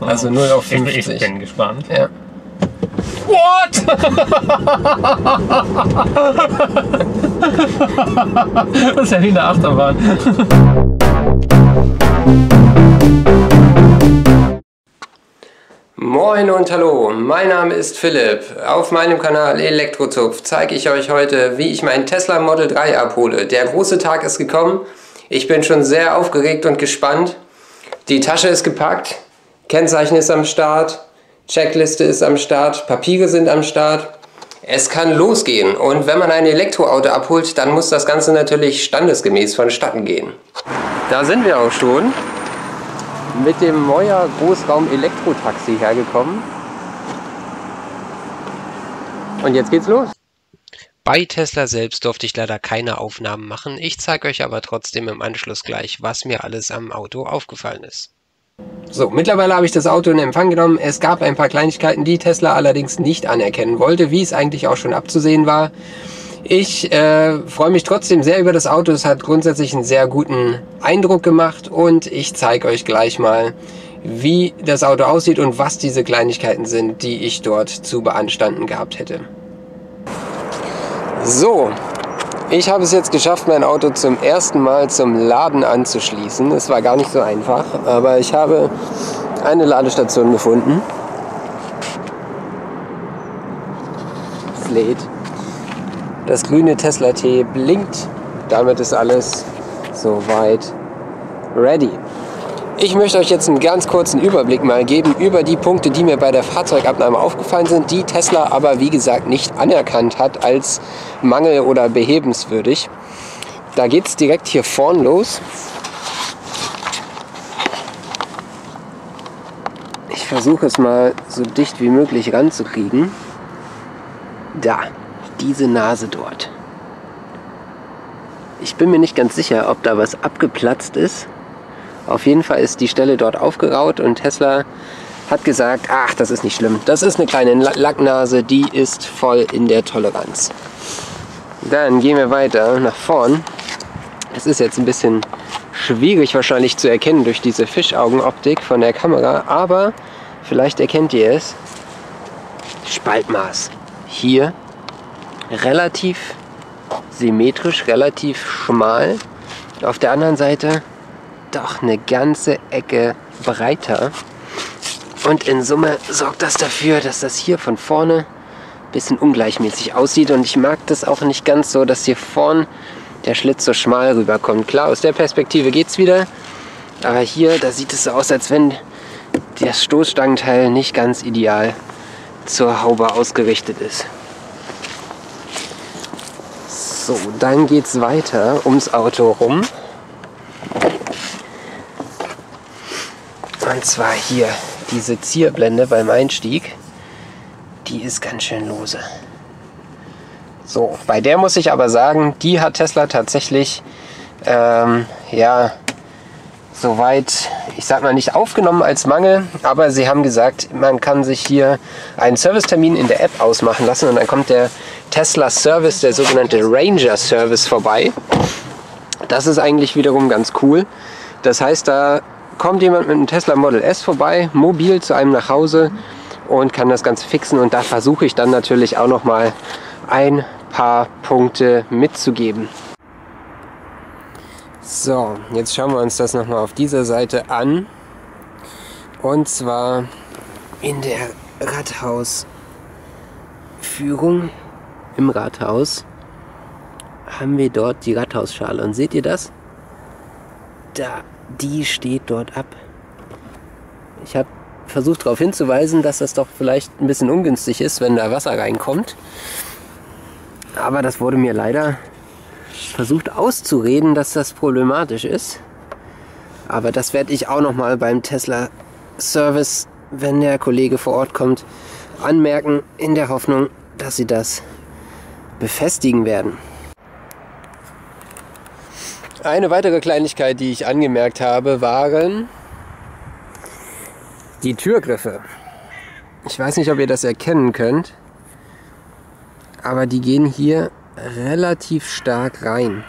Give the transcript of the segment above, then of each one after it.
Also 0 auf Ich, 50. ich bin gespannt. Ja. What? Das ist ja wie eine Achterbahn. Moin und hallo, mein Name ist Philipp. Auf meinem Kanal Elektrozupf zeige ich euch heute, wie ich meinen Tesla Model 3 abhole. Der große Tag ist gekommen. Ich bin schon sehr aufgeregt und gespannt. Die Tasche ist gepackt, Kennzeichen ist am Start, Checkliste ist am Start, Papiere sind am Start. Es kann losgehen und wenn man ein Elektroauto abholt, dann muss das Ganze natürlich standesgemäß vonstatten gehen. Da sind wir auch schon mit dem Meuer Großraum Elektrotaxi hergekommen. Und jetzt geht's los. Bei Tesla selbst durfte ich leider keine Aufnahmen machen. Ich zeige euch aber trotzdem im Anschluss gleich, was mir alles am Auto aufgefallen ist. So, mittlerweile habe ich das Auto in Empfang genommen. Es gab ein paar Kleinigkeiten, die Tesla allerdings nicht anerkennen wollte, wie es eigentlich auch schon abzusehen war. Ich äh, freue mich trotzdem sehr über das Auto. Es hat grundsätzlich einen sehr guten Eindruck gemacht und ich zeige euch gleich mal, wie das Auto aussieht und was diese Kleinigkeiten sind, die ich dort zu beanstanden gehabt hätte. So, ich habe es jetzt geschafft, mein Auto zum ersten Mal zum Laden anzuschließen. Es war gar nicht so einfach, aber ich habe eine Ladestation gefunden. Es lädt. Das grüne Tesla T blinkt. Damit ist alles soweit ready. Ich möchte euch jetzt einen ganz kurzen Überblick mal geben über die Punkte, die mir bei der Fahrzeugabnahme aufgefallen sind, die Tesla aber wie gesagt nicht anerkannt hat als mangel- oder behebenswürdig. Da geht es direkt hier vorn los. Ich versuche es mal so dicht wie möglich ranzukriegen. Da, diese Nase dort. Ich bin mir nicht ganz sicher, ob da was abgeplatzt ist. Auf jeden Fall ist die Stelle dort aufgeraut und Tesla hat gesagt, ach, das ist nicht schlimm. Das ist eine kleine Lacknase, die ist voll in der Toleranz. Dann gehen wir weiter nach vorn. Es ist jetzt ein bisschen schwierig wahrscheinlich zu erkennen durch diese Fischaugenoptik von der Kamera, aber vielleicht erkennt ihr es. Spaltmaß. Hier relativ symmetrisch, relativ schmal. Auf der anderen Seite doch eine ganze Ecke breiter. Und in Summe sorgt das dafür, dass das hier von vorne ein bisschen ungleichmäßig aussieht. Und ich mag das auch nicht ganz so, dass hier vorn der Schlitz so schmal rüberkommt. Klar, aus der Perspektive geht es wieder. Aber hier, da sieht es so aus, als wenn das Stoßstangenteil nicht ganz ideal zur Haube ausgerichtet ist. So, dann geht es weiter ums Auto rum. Und zwar hier diese Zierblende beim Einstieg. Die ist ganz schön lose. So, bei der muss ich aber sagen, die hat Tesla tatsächlich, ähm, ja, soweit, ich sag mal nicht aufgenommen als Mangel, aber sie haben gesagt, man kann sich hier einen Servicetermin in der App ausmachen lassen und dann kommt der Tesla Service, der sogenannte Ranger Service vorbei. Das ist eigentlich wiederum ganz cool. Das heißt, da kommt jemand mit einem Tesla Model S vorbei, mobil zu einem nach Hause und kann das Ganze fixen und da versuche ich dann natürlich auch noch mal ein paar Punkte mitzugeben. So, jetzt schauen wir uns das noch mal auf dieser Seite an. Und zwar in der Rathausführung im Rathaus haben wir dort die Rathausschale. Und seht ihr das? Da, die steht dort ab. Ich habe versucht darauf hinzuweisen, dass das doch vielleicht ein bisschen ungünstig ist, wenn da Wasser reinkommt. Aber das wurde mir leider versucht auszureden, dass das problematisch ist. Aber das werde ich auch noch mal beim Tesla Service, wenn der Kollege vor Ort kommt, anmerken, in der Hoffnung, dass sie das befestigen werden. Eine weitere Kleinigkeit, die ich angemerkt habe, waren die Türgriffe. Ich weiß nicht, ob ihr das erkennen könnt, aber die gehen hier relativ stark rein.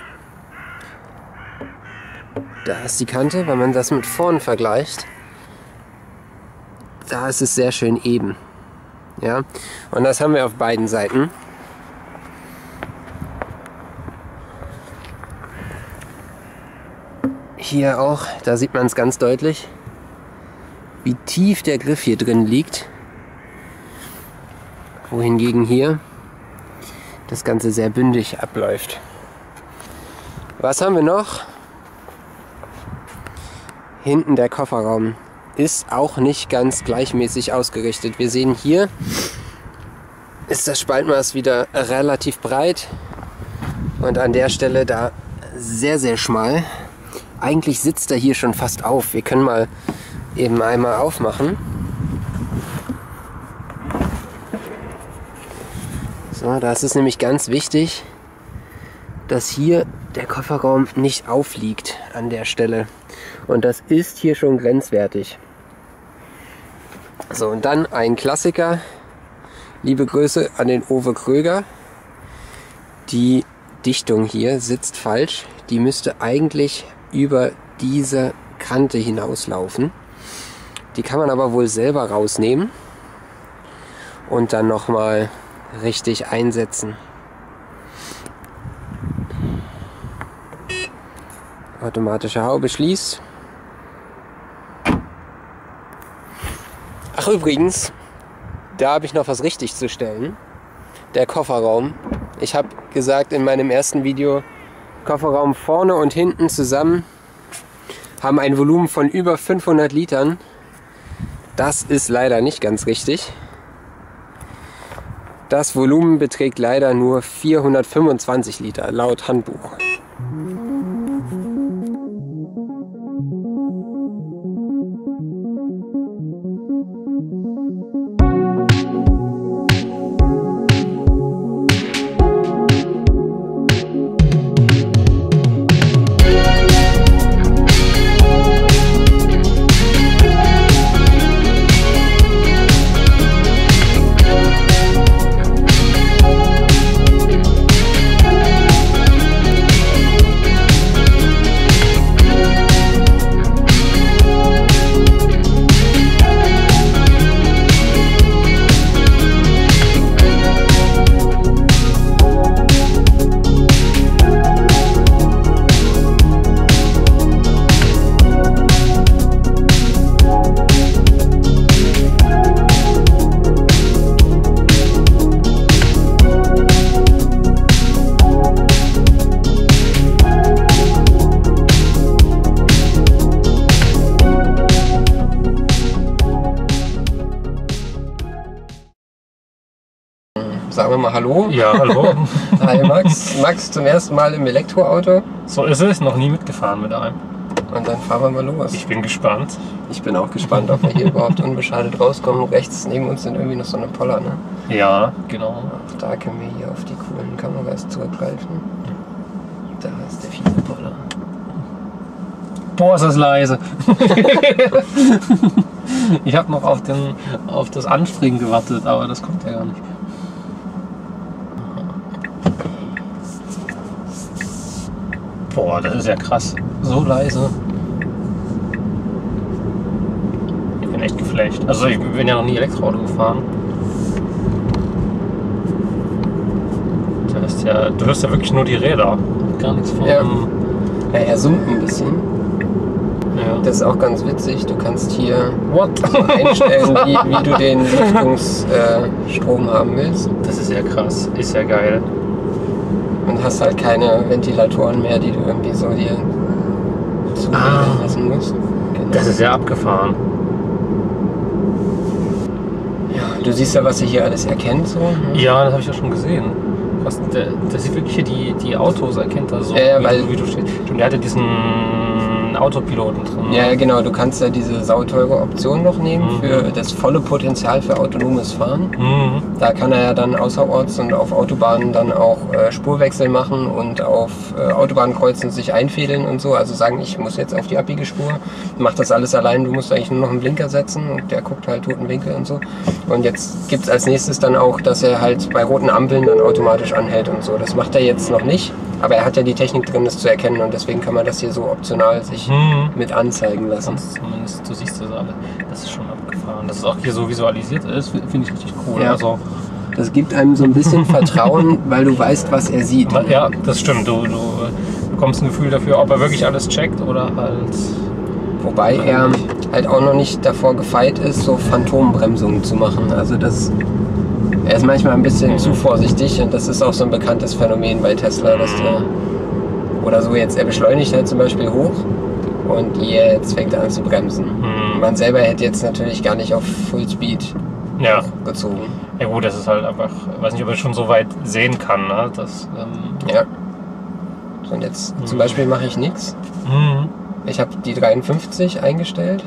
Da ist die Kante, wenn man das mit vorn vergleicht. da ist es sehr schön eben. Ja, und das haben wir auf beiden Seiten. Hier auch, da sieht man es ganz deutlich, wie tief der Griff hier drin liegt. Wohingegen hier das Ganze sehr bündig abläuft. Was haben wir noch? Hinten der Kofferraum ist auch nicht ganz gleichmäßig ausgerichtet. Wir sehen hier, ist das Spaltmaß wieder relativ breit und an der Stelle da sehr, sehr schmal. Eigentlich sitzt er hier schon fast auf. Wir können mal eben einmal aufmachen. So, da ist nämlich ganz wichtig, dass hier der Kofferraum nicht aufliegt an der Stelle. Und das ist hier schon grenzwertig. So, und dann ein Klassiker. Liebe Grüße an den Owe Kröger. Die Dichtung hier sitzt falsch. Die müsste eigentlich über diese Kante hinauslaufen. Die kann man aber wohl selber rausnehmen und dann nochmal richtig einsetzen. Automatische Haube schließt. Ach übrigens, da habe ich noch was richtig zu stellen. Der Kofferraum. Ich habe gesagt in meinem ersten Video, Kofferraum vorne und hinten zusammen haben ein Volumen von über 500 Litern. Das ist leider nicht ganz richtig. Das Volumen beträgt leider nur 425 Liter laut Handbuch. Hallo. Ja, hallo. Hi Max. Max zum ersten Mal im Elektroauto. so ist es, noch nie mitgefahren mit einem. Und dann fahren wir mal los. Ich bin gespannt. Ich bin auch gespannt, ob wir hier überhaupt unbeschadet rauskommen. Rechts neben uns sind irgendwie noch so eine Poller. Ne? Ja, genau. Auch da können wir hier auf die coolen Kameras zurückgreifen. Da ist der viele Poller. Boah, ist das leise. ich habe noch auf, den, auf das Anspringen gewartet, aber das kommt ja gar nicht. Boah, das ist ja krass. So leise. Ich bin echt geflasht. Also ich bin ja noch nie Elektroauto gefahren. Du hörst ja, du hörst ja wirklich nur die Räder. Gar nichts von. Ja. Ja, er summt ein bisschen. ja. Das ist auch ganz witzig. Du kannst hier What? einstellen, wie, wie du den Lüftungsstrom haben willst. Das ist ja krass. Ist ja geil. Und hast halt keine Ventilatoren mehr, die du irgendwie so dir zuwählen Ah. lassen musst. Genau. Das ist ja abgefahren. ja, du siehst ja, was er hier alles erkennt. So, ne? Ja, das habe ich ja schon gesehen. Was, der, der sieht wirklich hier die, die Autos, erkennt er so, Ja, ja, wie, weil- du- wie du stehst. Stimmt, der hatte diesen Autopiloten drin. ne? Ja, genau. Du kannst ja diese sauteure Option noch nehmen Mhm. für das volle Potenzial für autonomes Fahren. Mhm. Da kann er ja dann außerorts und auf Autobahnen dann auch äh, Spurwechsel machen und auf äh, Autobahnkreuzen sich einfädeln und so. Also sagen, ich muss jetzt auf die abbiege Spur, mach das alles allein, du musst eigentlich nur noch einen Blinker setzen und der guckt halt toten Winkel und so. Und jetzt gibt es als nächstes dann auch, dass er halt bei roten Ampeln dann automatisch anhält und so. Das macht er jetzt noch nicht, aber er hat ja die Technik drin, das zu erkennen und deswegen kann man das hier so optional sich Mhm. mit anzeigen lassen. Sonst zumindest, du siehst das alle. Das ist schon abgefahren. fahren. Dass es auch hier so visualisiert ist, finde ich richtig cool. Ja. Also, Das gibt einem so ein bisschen Vertrauen, weil du weißt, was er sieht. ja, das stimmt. Du, du bekommst ein Gefühl dafür, ob er wirklich alles checkt oder halt. Wobei er halt auch noch nicht davor gefeit ist, so Phantombremsungen zu machen. Also das, er ist manchmal ein bisschen zu vorsichtig und das ist auch so ein bekanntes Phänomen bei Tesla, dass der oder so jetzt, er beschleunigt halt zum Beispiel hoch und jetzt fängt er an zu bremsen. Hm. Man selber hätte jetzt natürlich gar nicht auf Fullspeed Ja. gezogen. ja, gut, das ist halt einfach. Ich weiß nicht, ob er schon so weit sehen kann. Ne? Das, ähm, Ja. Und jetzt zum Beispiel mache ich nichts. mhm. Ich habe die 53 eingestellt.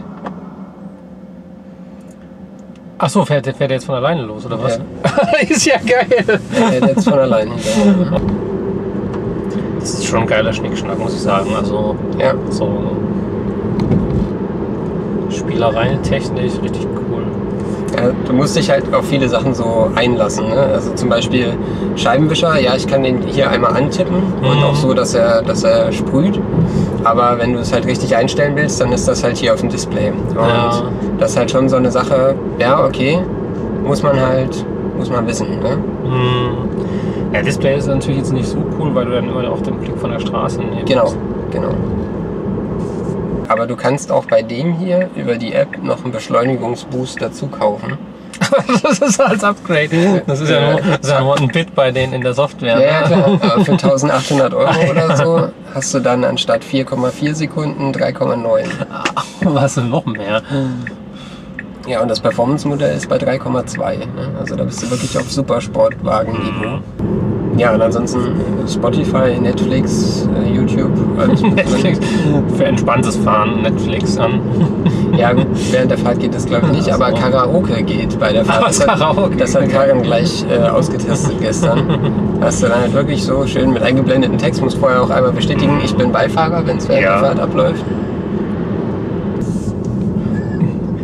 Ach so, fährt, fährt der jetzt von alleine los, oder was? Ja. ist ja geil. Er hält jetzt von allein hinterher. Das ist schon ein geiler Schnickschnack, muss ich sagen. Also Ja. so Spielerei, technisch, richtig cool. Ja, du musst dich halt auf viele Sachen so einlassen. Ne? Also zum Beispiel Scheibenwischer, ja, ich kann den hier einmal antippen und Mhm. auch so, dass er, dass er sprüht. Aber wenn du es halt richtig einstellen willst, dann ist das halt hier auf dem Display. Und Ja. das ist halt schon so eine Sache, ja, okay, muss man halt, muss man wissen. Ne? Hm. Ja, Display ist natürlich jetzt nicht so cool, weil du dann immer auch den Blick von der Straße nimmst. Genau, genau. Aber du kannst auch bei dem hier über die App noch einen Beschleunigungsboost dazu kaufen. das ist als Upgrade. Das ist ja, nur, das ist ja nur ein Bit bei denen in der Software. Ja, ja ne? klar. Aber für 1800 Euro oder so hast du dann anstatt 4,4 Sekunden 3,9. Was denn noch mehr? Ja, und das Performance-Modell ist bei 3,2. Ne? Also da bist du wirklich auf Supersportwagen-Niveau. Ja, und ansonsten Spotify, Netflix, äh, YouTube, mit Netflix. Für entspanntes Fahren Netflix an. Ja, gut, während der Fahrt geht das glaube ich nicht, aber Karaoke geht bei der Fahrt. Das hat, Karaoke, das hat Karin gleich äh, ausgetestet gestern. Hast du dann halt wirklich so schön mit eingeblendeten Text, musst vorher auch einmal bestätigen, ich bin Beifahrer, wenn es während Ja. der Fahrt abläuft.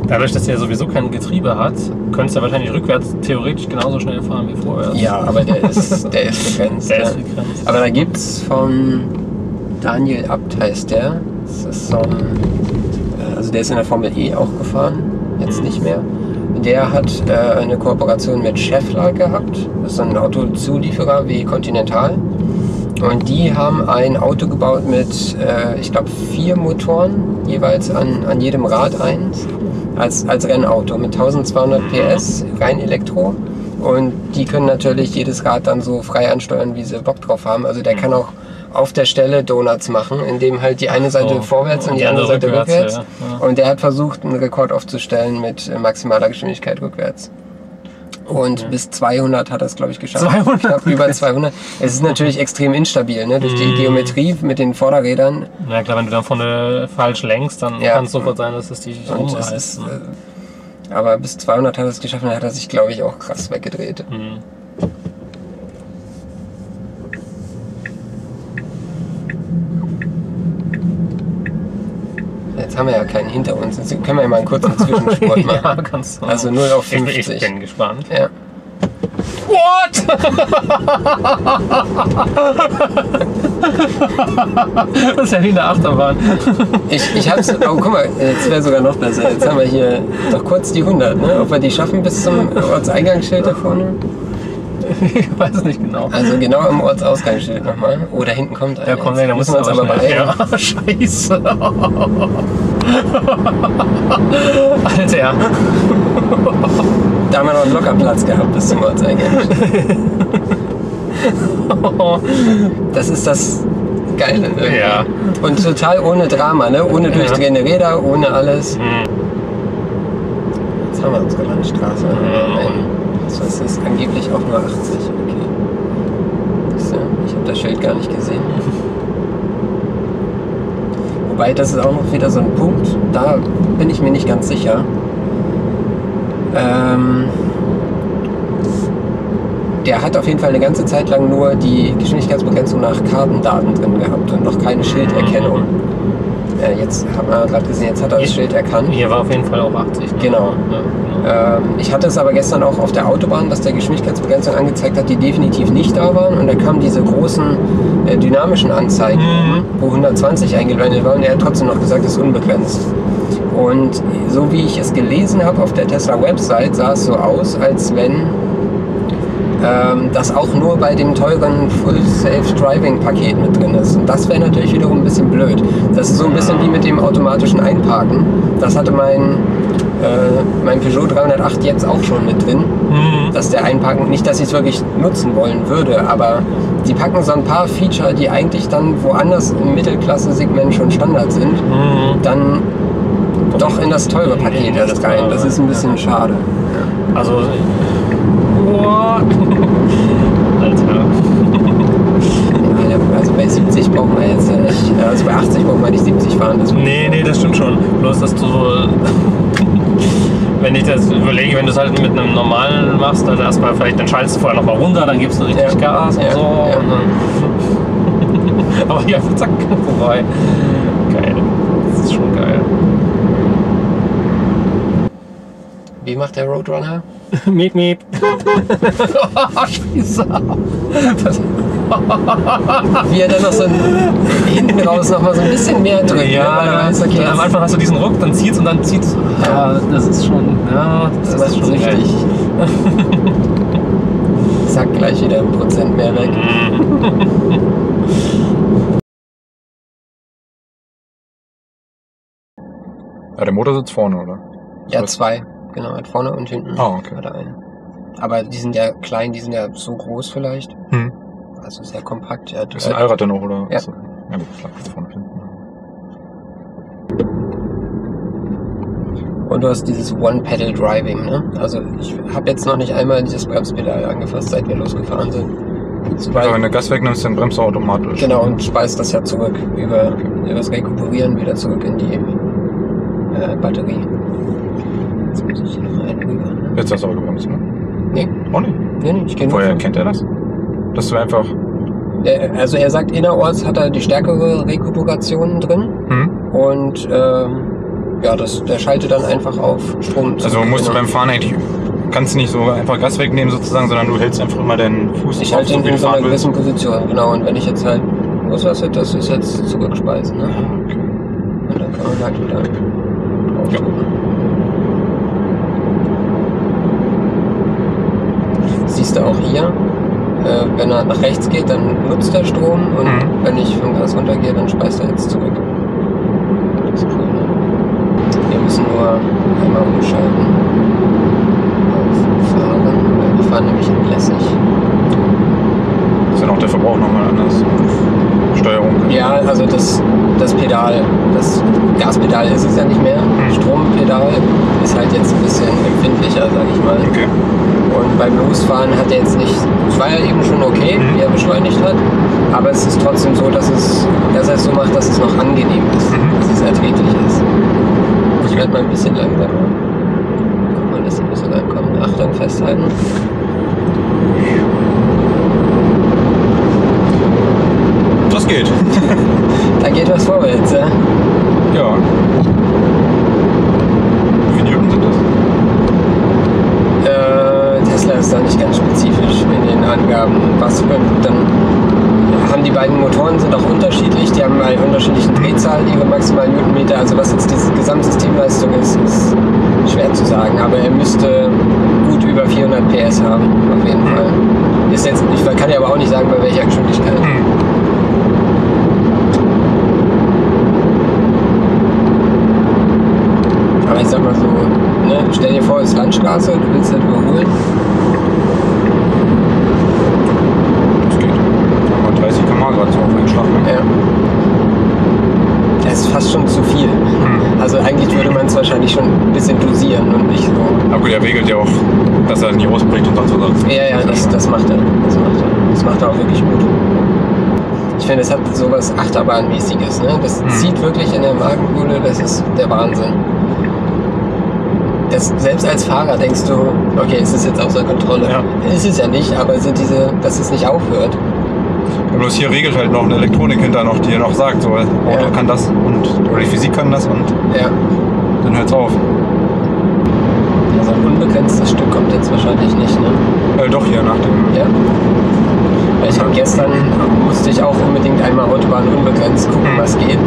Dadurch, dass er sowieso kein Getriebe hat, könntest du wahrscheinlich rückwärts theoretisch genauso schnell fahren wie vorwärts. Ja, aber der ist, der ist begrenzt. Der ja. ist begrenzt. Aber da gibt's von Daniel Abt heißt der. Das ist so ein, äh, also der ist in der Formel E auch gefahren, jetzt nicht mehr. Der hat äh, eine Kooperation mit Schaeffler gehabt. Das ist ein Autozulieferer wie Continental. Und die haben ein Auto gebaut mit, äh, ich glaube, vier Motoren, jeweils an, an jedem Rad eins, als, als Rennauto mit 1200 PS, rein Elektro. Und die können natürlich jedes Rad dann so frei ansteuern, wie sie Bock drauf haben. Also der kann auch auf der Stelle Donuts machen, indem halt die eine Seite so. vorwärts und Und die, andere andere Seite rückwärts, rückwärts. ja, ja. Und der hat versucht, einen Rekord aufzustellen mit maximaler Geschwindigkeit rückwärts. Und bis 200 hat er es, glaube ich, geschafft. 200? Knapp über 200. Es ist natürlich extrem instabil, ne? durch Mhm. die Geometrie mit den Vorderrädern. Na klar, wenn du dann vorne falsch lenkst, dann Ja. kann es sofort sein, dass es dich es umreißt. ist, ne? äh, aber bis 200 hat er es geschafft und dann hat er sich, glaube ich, auch krass weggedreht. Mhm. Haben wir ja keinen hinter uns. Jetzt können wir ja mal einen kurzen Zwischenspurt machen. ja, kannst du. Also 0 auf ich, 50. ich bin gespannt. Ja. What? das ist ja wie eine Achterbahn. Ich, ich hab's, oh guck mal, jetzt wäre sogar noch besser. Jetzt haben wir hier doch kurz die 100, ne? Ob wir die schaffen bis zum Ortseingangsschild da vorne? Ich weiß es nicht genau. Also genau am Ortsausgangsschild nochmal. Oh, da hinten kommt einer. Ja, komm, nee, da müssen wir uns aber beeilen. Ja, scheiße. Alter. Da haben wir noch locker Platz gehabt bis zum Ortseingang. Das ist das Geile. Ne? Ja. Und total ohne Drama, ne? Ohne durchdrehende Räder, ohne alles. Hm. Jetzt haben wir unsere Landstraße. So, es ist angeblich auch nur 80. Okay. Ich habe das Schild gar nicht gesehen. Wobei, das ist auch noch wieder so ein Punkt, da bin ich mir nicht ganz sicher. Ähm, der hat auf jeden Fall eine ganze Zeit lang nur die Geschwindigkeitsbegrenzung nach Kartendaten drin gehabt und noch keine Schilderkennung. Äh, jetzt haben wir gerade gesehen, jetzt hat er das Schild erkannt. Hier war auf jeden Fall auch 80. Ne? Genau. Ja, genau. Ähm, ich hatte es aber gestern auch auf der Autobahn, dass der Geschwindigkeitsbegrenzung angezeigt hat, die definitiv nicht da waren. Und da kamen diese großen äh, dynamischen Anzeigen, Mhm. wo 120 eingeblendet waren. Und er hat trotzdem noch gesagt, es ist unbegrenzt. Und so wie ich es gelesen habe auf der Tesla-Website, sah es so aus, als wenn ähm, das auch nur bei dem teuren Full Safe Driving Paket mit drin ist. Und das wäre natürlich wiederum ein bisschen blöd. Das ist so ein bisschen wie mit dem automatischen Einparken. Das hatte mein, äh, mein Peugeot 308 jetzt auch schon mit drin. Mhm. Dass der Einparken, nicht, dass ich es wirklich nutzen wollen würde, aber die packen so ein paar Feature, die eigentlich dann woanders im Mittelklasse-Segment schon Standard sind, Mhm. dann doch in das teure Paket erst rein. Das ist ein bisschen schade. Also. Boah. Alter. Ja, Also bei 70 braucht man jetzt ja nicht, also bei 80 braucht man nicht 70 fahren. Das Nee, nee, das stimmt schon. Bloß, dass du. Wenn ich das überlege, wenn du es halt mit einem normalen machst, dann erstmal vielleicht, dann schaltest du vorher nochmal runter, dann gibst du richtig Ja. Gas und Ja, so. ja. Und dann Aber ja, zack, vorbei. Geil. Das ist schon geil. Wie macht der Roadrunner? miep, miep. Scheiße. Wie er dann noch so ein, hinten raus noch mal so ein bisschen mehr drückt. ne? Weil er weiß, okay, am Anfang hast du diesen Ruck, dann zieht's und dann zieht's. Ja, das ist schon. Ja, das, das ist schon süchtig. Zack, gleich wieder ein Prozent mehr weg. Ja, der Motor sitzt vorne, oder? Ja, zwei. Genau, hat vorne und hinten Ah, okay. hat er einen. Aber die sind ja klein, die sind ja so groß vielleicht. Hm. Also sehr kompakt. Ja, Ist ein Allrad dann auch, oder? Ja. Achso. Ja gut, klar, vorne und hinten. Und du hast dieses One-Pedal-Driving, ne? Also ich habe jetzt noch nicht einmal dieses Bremspedal angefasst, seit wir losgefahren sind. Also wenn du Gas wegnimmst, dann bremst du automatisch. Genau, und speist das ja zurück über, über das Rekuperieren wieder zurück in die äh, Batterie. Jetzt muss ich hier noch einen rüber. Ne? Jetzt hast du aber gebremst, ne? Nee, Auch nicht. nee, nee, ich nur. Woher kennt er das? Dass du einfach. Äh, Also er sagt, innerorts hat er die stärkere Rekuperation drin Hm? und ähm, ja, das, der schaltet dann einfach auf Strom. Also musst du Genau. beim Fahren eigentlich. Kannst du nicht so einfach Gas wegnehmen sozusagen, sondern du hältst einfach immer deinen Fuß Ich halte ihn wie in so einer gewissen Position, genau. Und wenn ich jetzt halt loslasse, das ist jetzt zurückspeisen, ne? Okay. Und dann kann man halt wieder draufdrücken. Siehst du auch hier, äh, wenn er nach rechts geht, dann nutzt er Strom und Mhm. wenn ich vom Gas runtergehe, dann speist er jetzt zurück. Das ist cool, ne? Wir müssen nur einmal umschalten auf Fahren, weil wir fahren nämlich in lässig. Ist dann auch der Verbrauch nochmal anders. Steuerung. Ja, also das, das Pedal, das Gaspedal ist es ja nicht mehr. Mhm. Strompedal ist halt jetzt ein bisschen empfindlicher, sag ich mal. Okay. Und beim Losfahren hat er jetzt nicht, es war ja eben schon okay, Mhm. wie er beschleunigt hat, aber es ist trotzdem so, dass, es, dass er es so macht, dass es noch angenehm ist, Mhm. dass es erträglich ist. Ich werde mal ein bisschen langsamer. Guck mal, dass so lang kommt. Achtung, festhalten. Das geht. Da geht was vorwärts, ja. Ja. Wie viele Newton sind das? Ist da nicht ganz spezifisch in den Angaben. Was dann haben die beiden Motoren sind auch unterschiedlich. Die haben halt unterschiedlichen Drehzahl, ihre maximalen Newtonmeter. Also was jetzt diese Gesamtsystemleistung ist, ist schwer zu sagen. Aber er müsste gut über 400 PS haben, auf jeden Fall. Ist jetzt, ich kann ja aber auch nicht sagen, bei welcher Geschwindigkeit. Hm. Aber ich sag mal so, ne, stell dir vor, es ist Landstraße, du willst halt überholen. Das geht. Aber 30 km gerade so auf einen Schlag. Ne? Ja. Das ist fast schon zu viel. Hm. Also eigentlich würde man es wahrscheinlich schon ein bisschen dosieren und nicht so. Aber gut, er regelt ja auch, dass er nicht ausbricht und sonst was. Ja, ja, das, das macht er. Das macht er. Das macht er auch wirklich gut. Ich finde, es hat sowas Achterbahnmäßiges. Ne? Das Hm. zieht wirklich in der Magenkuhle, das ist der Wahnsinn. Das, selbst als Fahrer denkst du, okay, es ist jetzt außer Kontrolle. Ja. Ist es ja nicht, aber sind diese, dass es nicht aufhört. Ja, bloß hier regelt halt noch eine Elektronik hinter noch, die noch sagt, so, Auto Ja. kann das und oder die Physik kann das und Ja. dann hört's auf. Also ein unbegrenztes Stück kommt jetzt wahrscheinlich nicht, ne? Äh, doch hier nach dem. Ja. Weil Ich habe gestern musste ich auch unbedingt einmal Autobahn unbegrenzt gucken, Hm. was geht.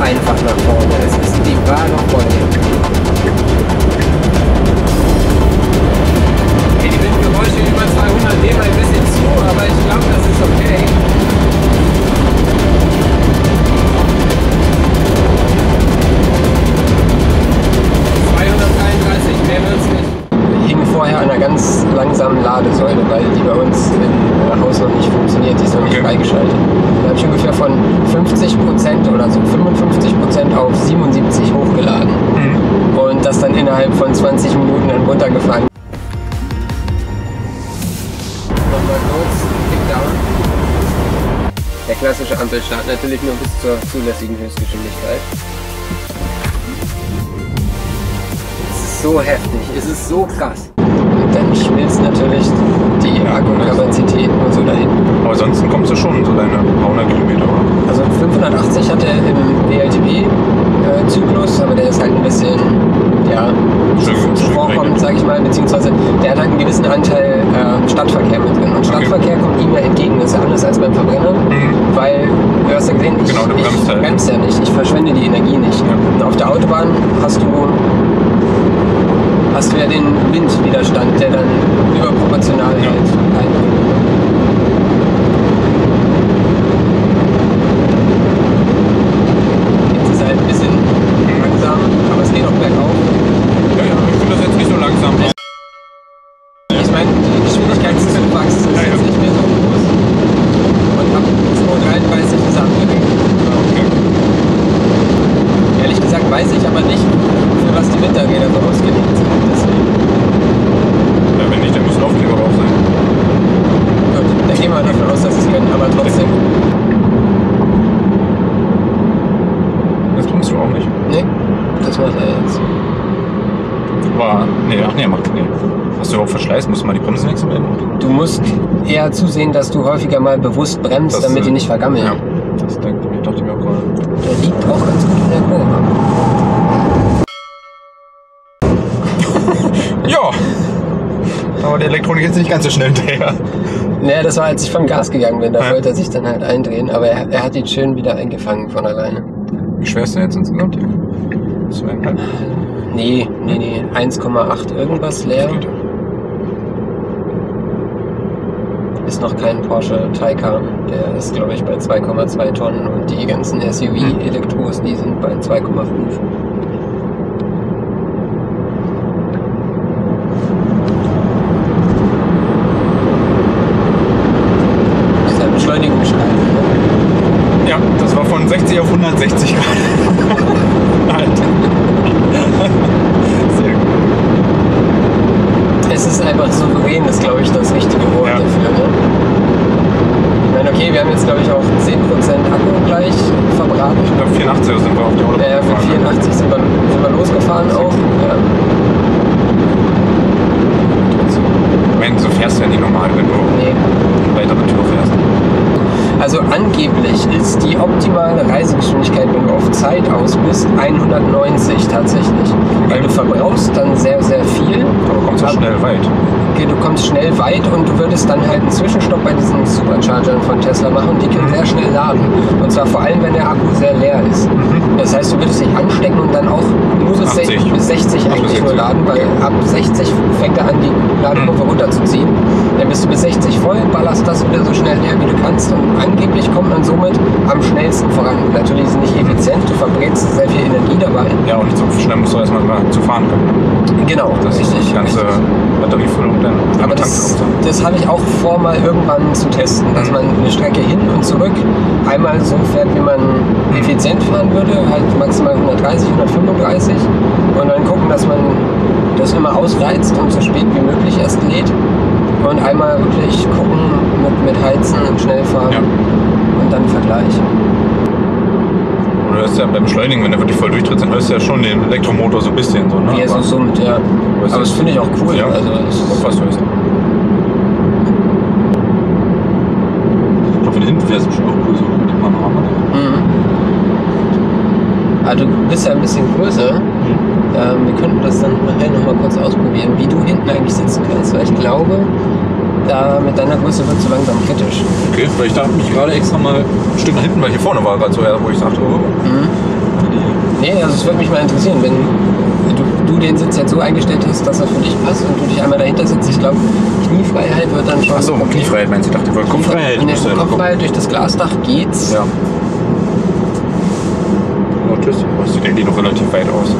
einfach nach vorne. Es ist die wahre Freude. Okay, die Windgeräusche über 200 nehmen ein bisschen zu, aber ich glaube, das ist okay. Langsamen Ladesäule, weil die bei uns im äh, Haus noch nicht funktioniert, die ist noch nicht Okay. freigeschaltet. Da habe ich ungefähr von 50% oder so 55% auf 77 hochgeladen Mhm. und das dann innerhalb von 20 Minuten dann runtergefahren. Der klassische Ampelstart natürlich nur bis zur zulässigen Höchstgeschwindigkeit. Es ist so heftig, es ist so krass. Dann schmilzt natürlich die Akkukapazität nur so dahin. Aber ansonsten kommst du schon so deine paar hundert Kilometer, oder? Also 580 hat er im WLTP-Zyklus, aber der ist halt ein bisschen, ja, zuvorkommend, sage ich mal, beziehungsweise der hat halt einen gewissen Anteil ähm, Stadtverkehr mit drin. Und Stadtverkehr kommt ihm ja entgegen, das ist ja anders als beim Verbrenner, Mhm. weil du hast ja gesehen, ich, Genau, du bremst ich halt. bremse ja nicht, ich verschwende die Energie nicht. Ja. Und auf der Autobahn hast du hast du ja den Windwiderstand, der dann überproportional Ja. halt einbringt. Jetzt ist halt ein bisschen langsam, aber es geht auch bergauf. Ja, ja, ich finde das jetzt nicht so langsam. Ich meine, die Geschwindigkeitszuwachs ist Ja, ja. jetzt nicht mehr so groß. Und ab 233 ist er abgeregt. Okay. Ehrlich gesagt weiß ich aber nicht, für was die Winterräder so ausgelegt sind. Deswegen, Ja, wenn nicht, dann müssen Aufkleber drauf sein. gut, da gehen wir davon aus, dass sie es können, aber trotzdem. Das tust du auch nicht. Nee, das macht er jetzt. Aber, nee, ach nee, macht, nee. Hast du überhaupt Verschleiß? Musst du mal die Bremse wechseln? Du musst eher zusehen, dass du häufiger mal bewusst bremst, Das, damit die äh, nicht vergammeln. Ja, das denke ich, dachte ich mir. Der liegt auch ganz gut in der Kurve. Ja! Aber die Elektronik ist nicht ganz so schnell hinterher. Naja, das war, als ich vom Gas gegangen bin. Da Ja. wollte er sich dann halt eindrehen, aber er, er hat ihn schön wieder eingefangen von alleine. Wie schwer ist der jetzt insgesamt? Zweieinhalb? Nee, nee, nee. 1,8 irgendwas leer. Ist noch kein Porsche Taycan. Der ist, glaube ich, bei 2,2 Tonnen und die ganzen SUV-Elektros, die sind bei 2,5. Das ist ein Beschleunigungsstreifen. Ne? Ja, das war von 60 auf 160 Grad. Alter. Sehr gut. Es ist einfach souverän, ist, glaube ich, das richtige Wort Ja. dafür. Ne? Ich meine, okay, wir haben jetzt, glaube ich, auch 10% Akku gleich verbraten. Ich glaube 84 sind wir auf der Autobahn. Ja, mit gefahren. 84 sind wir, sind wir losgefahren auch. Ja. Ich meine, so fährst du ja nicht normal, wenn du Nee. weitere Tour fährst. Also angeblich ist die optimale Reisegeschwindigkeit, wenn du auf Zeit aus bist, 190 tatsächlich. Weil du verbrauchst dann sehr, sehr viel. Aber kommst du schnell weit. Okay, du kommst schnell weit und du würdest dann halt einen Zwischenstopp bei diesen Superchargern von Tesla machen und die können sehr schnell laden. Und zwar vor allem, wenn der Akku sehr leer ist. Das heißt, du würdest dich anstecken und dann auch nur bis 80. 60, bis 60 Ach, bis eigentlich nur 60. laden, weil ab 60 fängt er an, die Ladekurve runterzuziehen. Dann bist du bis 60 voll, ballerst das wieder so schnell leer, wie du kannst und angeblich kommt man somit am schnellsten voran. Natürlich ist es nicht effizient, du verbrätst sehr viel Energie dabei. Ja, und nicht so schnell musst du erstmal mal zu fahren können. Genau, Das ist die ganze Batteriefüllung dann. Wenn Aber das, das habe ich auch vor, mal irgendwann zu testen, dass Mhm. man eine Strecke hin und zurück einmal so fährt, wie man effizient fahren würde, halt maximal 130, 135 und dann gucken, dass man das immer ausreizt und so spät wie möglich erst lädt und einmal wirklich gucken mit, mit Heizen und Schnellfahren Ja. und dann Vergleich. Du hörst ja beim Beschleunigen, wenn der wirklich voll durchtritt, dann hörst du ja schon den Elektromotor so ein bisschen. So, ne? Er so Aber- summt, ja. Aber das finde ich auch cool. Ja, Also es Auf was du hörst. Ich glaube, du hinten fährst, ist bestimmt auch cool, so mit dem Panorama. Mhm. Also du bist ja ein bisschen größer. Ähm, wir könnten das dann nachher nochmal kurz ausprobieren, wie du hinten eigentlich sitzen kannst, weil ich glaube, da mit deiner Größe wird es so langsam kritisch. Okay, weil ich dachte mich gerade extra mal ein Stück nach hinten, weil hier vorne war gerade so, wo ich sagte, oh, Mhm. also es würde mich mal interessieren, wenn du, du den Sitz jetzt so eingestellt hast, dass er für dich passt und du dich einmal dahinter sitzt. Ich glaube, Kniefreiheit wird dann schon. Achso, okay. Kniefreiheit meinst du? Ich dachte, Kopffreiheit. Nee, noch kommen. Kopffreiheit durch das Glasdach geht's. Ja. Oh, tschüss. Das sieht eigentlich noch relativ weit aus.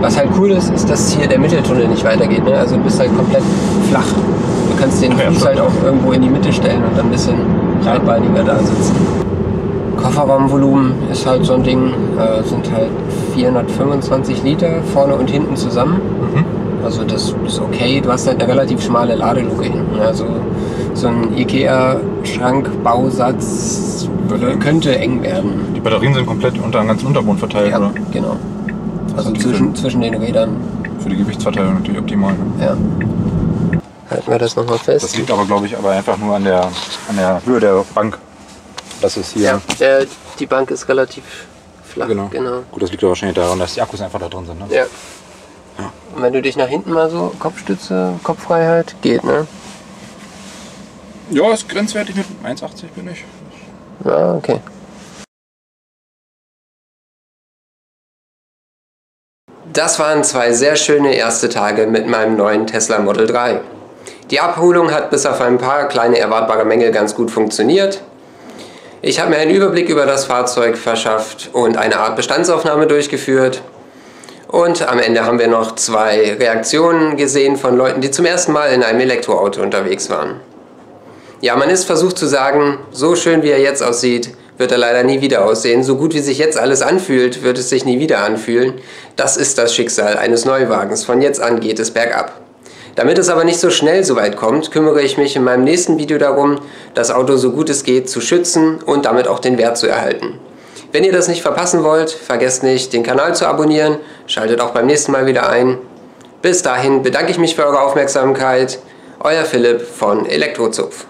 Was halt cool ist, ist, dass hier der Mitteltunnel nicht weitergeht. Ne? Also du bist halt komplett flach. Du kannst den ja, Fuß halt auch irgendwo in die Mitte stellen und dann ein bisschen breitbeiniger da sitzen. Kofferraumvolumen ist halt so ein Ding, äh, sind halt 425 Liter vorne und hinten zusammen. Mhm. Also das ist okay. Du hast halt eine relativ schmale Ladeluke hinten. Also so ein Ikea-Schrankbausatz könnte eng werden. Die Batterien sind komplett unter dem ganzen Untergrund verteilt, Ja, oder? genau. Also zwischen, zwischen den Rädern. Für die Gewichtsverteilung natürlich optimal. Ne? Ja. Halten wir das nochmal fest. Das liegt aber, glaube ich, aber einfach nur an der, an der Höhe der Bank. Das ist hier. Ja, der, die Bank ist relativ flach. Genau. genau. Gut, das liegt aber wahrscheinlich daran, dass die Akkus einfach da drin sind. Ne? Ja. Und wenn du dich nach hinten mal so Kopfstütze, Kopffreiheit, geht, ne? Ja, ist grenzwertig mit 1,80 bin ich. Ja, okay. Das waren zwei sehr schöne erste Tage mit meinem neuen Tesla Model 3. Die Abholung hat bis auf ein paar kleine erwartbare Mängel ganz gut funktioniert. Ich habe mir einen Überblick über das Fahrzeug verschafft und eine Art Bestandsaufnahme durchgeführt. Und am Ende haben wir noch zwei Reaktionen gesehen von Leuten, die zum ersten Mal in einem Elektroauto unterwegs waren. Ja, man ist versucht zu sagen, so schön wie er jetzt aussieht, wird er leider nie wieder aussehen. So gut wie sich jetzt alles anfühlt, wird es sich nie wieder anfühlen. Das ist das Schicksal eines Neuwagens. Von jetzt an geht es bergab. Damit es aber nicht so schnell so weit kommt, kümmere ich mich in meinem nächsten Video darum, das Auto so gut es geht zu schützen und damit auch den Wert zu erhalten. Wenn ihr das nicht verpassen wollt, vergesst nicht, den Kanal zu abonnieren, schaltet auch beim nächsten Mal wieder ein. Bis dahin bedanke ich mich für eure Aufmerksamkeit. Euer Philipp von Elektrozupf.